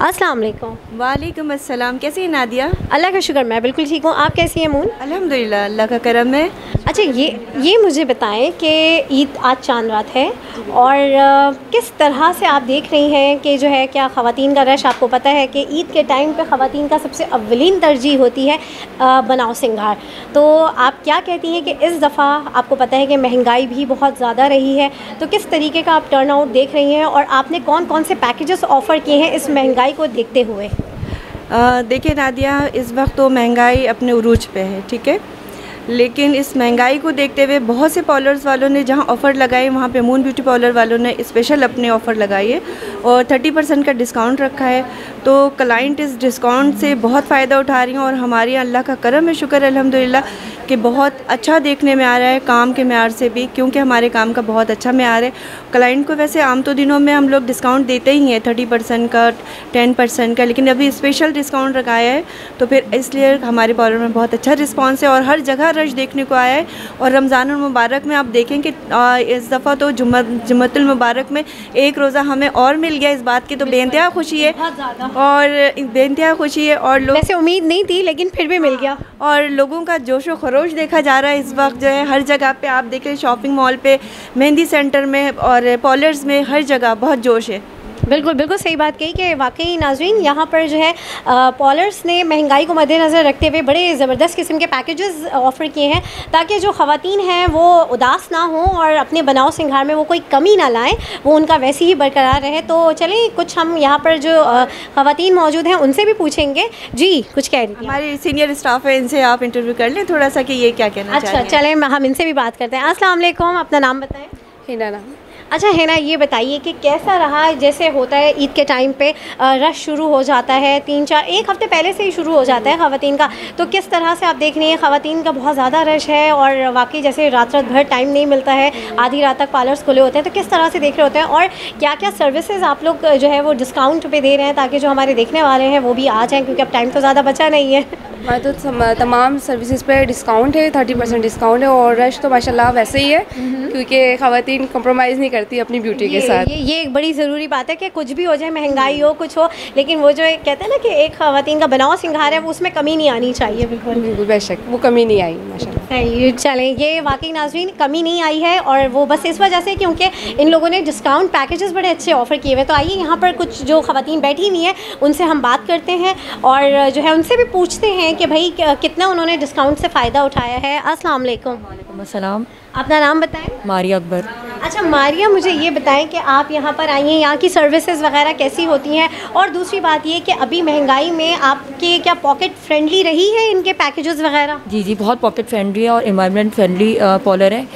अस्सलाम वालेकुम। वालेकुम अस्सलाम कैसी है नादिया? अल्लाह का शुक्र मैं बिल्कुल ठीक हूँ। आप कैसी हैं मून अल्हम्दुलिल्लाह अल्लाह का करम है। अच्छा ये ये मुझे बताएँ कि ईद आज चाँद रात है और अ, किस तरह से आप देख रही हैं कि जो है क्या ख़वातीन का रश आपको पता है कि ईद के टाइम पे ख़वातीन का सबसे अव्वलीन तरजीह होती है बनाओ सिंगार। तो आप क्या कहती हैं कि इस दफ़ा आपको पता है कि महँगाई भी बहुत ज़्यादा रही है तो किस तरीके का आप टर्न आउट देख रही हैं और आपने कौन कौन से पैकेजेस ऑफ़र किए हैं इस महँगाई को देखते हुए? देखिए, नादिया, इस वक्त तो महँगाई अपने उरूज पे है, ठीक है? लेकिन इस महँगाई को देखते हुए बहुत से पार्लर्स वालों ने जहाँ ऑफ़र लगाए, वहाँ पे मून ब्यूटी पार्लर वालों ने स्पेशल अपने ऑफ़र लगाई है और 30 परसेंट का डिस्काउंट रखा है। तो क्लाइंट इस डिस्काउंट से बहुत फ़ायदा उठा रही हैं और हमारे अल्लाह का करम है, शुक्र अलहमदिल्ला कि बहुत अच्छा देखने में आ रहा है, काम के म्यार से भी, क्योंकि हमारे काम का बहुत अच्छा म्यार है। क्लाइंट को वैसे आम तो दिनों में हम लोग डिस्काउंट देते ही हैं थर्टी परसेंट का टेन परसेंट का, लेकिन अभी स्पेशल डिस्काउंट रखाया है तो फिर इसलिए हमारे पार्लर में बहुत अच्छा रिस्पॉन्स है और हर जगह रश देखने को आया है और रमज़ान मुबारक में आप देखें कि इस दफ़ा तो जुम्मत जुम्मतुल मुबारक में एक रोज़ा हमें और मिल गया इस बात की तो बेनतहा खुशी है और बेनतहा खुशी है और लोग वैसे उम्मीद नहीं थी लेकिन फिर भी मिल गया। और लोगों का जोश व खरोश देखा जा रहा है इस वक्त जो है हर जगह पे आप देखें शॉपिंग मॉल पर मेहंदी सेंटर में और पॉलर्स में हर जगह बहुत जोश है। बिल्कुल बिल्कुल सही बात कही कि वाकई नाजरीन यहाँ पर जो है पॉलर्स ने महँगाई को मद्देनज़र रखते हुए बड़े ज़बरदस्त किस्म के पैकेजेस ऑफ़र किए हैं ताकि जो ख़वातीन हैं वो उदास ना हों और अपने बनाव सिंगार में वो कोई कमी ना लाएँ वो उनका वैसे ही बरकरार रहे। तो चलें कुछ हम यहाँ पर जो ख़वातीन मौजूद हैं उनसे भी पूछेंगे। जी कुछ कह रही हमारे सीनियर स्टाफ है इनसे आप इंटरव्यू कर लें थोड़ा सा कि ये क्या कहना अच्छा चलें हम इनसे भी बात करते हैं। अस्सलाम वालेकुम अपना नाम बताएँ। हिना नाम। अच्छा है ना ये बताइए कि कैसा रहा? जैसे होता है ईद के टाइम पे रश शुरू हो जाता है तीन चार एक हफ़्ते पहले से ही शुरू हो जाता है ख़वातीन का। तो किस तरह से आप देख रही हैं ख़वातीन का बहुत ज़्यादा रश है और वाकई जैसे रात रात भर टाइम नहीं मिलता है आधी रात तक पार्लर्स खुले होते हैं तो किस तरह से देख रहे होते हैं? और क्या क्या सर्विसेज़ आप लोग जो है वो डिस्काउंट पर दे रहे हैं ताकि जो हमारे देखने वाले हैं वो भी आ जाएँ क्योंकि अब टाइम तो ज़्यादा बचा नहीं है। हमारे तो तमाम सर्विसेज़ पे डिस्काउंट है थर्टी परसेंट डिस्काउंट है और रश तो माशाल्लाह वैसे ही है क्योंकि खातन कंप्रोमाइज़ नहीं करती है अपनी ब्यूटी के साथ? ये ये एक बड़ी ज़रूरी बात है कि कुछ भी हो जाए महँगाई हो कुछ हो लेकिन वो जो एक कहते हैं ना कि एक खातन का बनाओ सिंगार है वो उसमें कमी नहीं आनी चाहिए बिल्कुल। बिल्कुल बेशक वो कमी नहीं आई माशाल्लाह। सही चलें ये वाकई नाजरीन कमी नहीं आई है और वो बस इस वजह से क्योंकि इन लोगों ने डिस्काउंट पैकेजेस बड़े अच्छे ऑफ़र किए हुए तो आइए यहाँ पर कुछ जो खातन बैठी हुई हैं उनसे हम बात करते हैं और जो है उनसे भी पूछते हैं कि भाई कितना उन्होंने डिस्काउंट से फ़ायदा उठाया है। अस्सलाम वालेकुम। वालेकुम अपना नाम बताएँ। मारिया अकबर। अच्छा मारिया मुझे ये बताएँ कि आप यहाँ पर आई हैं यहाँ की सर्विसेज़ वगैरह कैसी होती हैं? और दूसरी बात ये कि अभी महँगाई में आपके क्या पॉकेट फ्रेंडली रही है इनके पैकेजेस वगैरह? जी जी बहुत पॉकेट फ्रेंडली है और इन्वायरमेंट फ्रेंडली पॉलर है।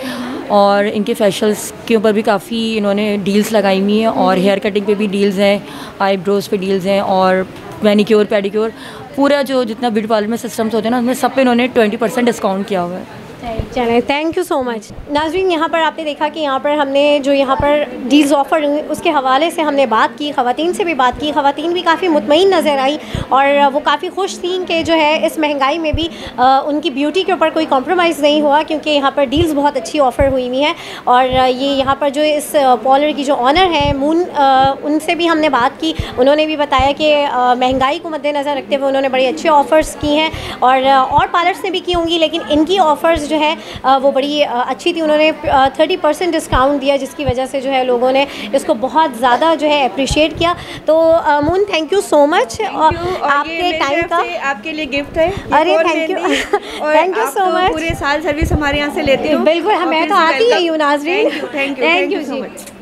और इनके फेशल्स के ऊपर भी काफ़ी इन्होंने डील्स लगाई हुई हैं और हेयर कटिंग पे भी डील्स हैं आईब्रोज़ पे डील्स हैं और मैनिक्योर पेडिक्योर पूरा जो जितना ब्यूटी पार्लर में सिस्टम्स होते हैं ना उसमें सब पे इन्होंने ट्वेंटी परसेंट डिस्काउंट किया हुआ है। चलें थैंक यू सो मच नाजरीन यहाँ पर आपने देखा कि यहाँ पर हमने जो यहाँ पर डील्स ऑफ़र उसके हवाले से हमने बात की ख़वातीन से भी बात की ख़वातीन भी काफ़ी मुतमिन नज़र आई और वो काफ़ी खुश थी कि जो है इस महँगाई में भी अ, उनकी ब्यूटी के ऊपर कोई कॉम्प्रोमाइज़ नहीं हुआ क्योंकि यहाँ पर डील्स बहुत अच्छी ऑफ़र हुई हुई हैं और ये यहाँ पर जो इस पॉलर की जो ऑनर है मून उनसे भी हमने बात की। उन्होंने भी बताया कि महँगाई को मद्देनज़र रखते हुए उन्होंने बड़े अच्छे ऑफ़र्स की हैं और और पार्लर्स ने भी की होंगी लेकिन इनकी ऑफ़र्स जो है वो बड़ी अच्छी थी। उन्होंने थर्टी परसेंट डिस्काउंट दिया जिसकी वजह से जो है लोगों ने इसको बहुत ज़्यादा जो है अप्रिशिएट किया। तो Moon thank you so much और आपके टाइम का आपके लिए गिफ्ट है। अरे, thank you thank you so much. पूरे साल सर्विस हमारे यहाँ से लेते हैं। बिल्कुल मैं तो आती ही हूँ नाजरीन। Thank you thank you ji. Much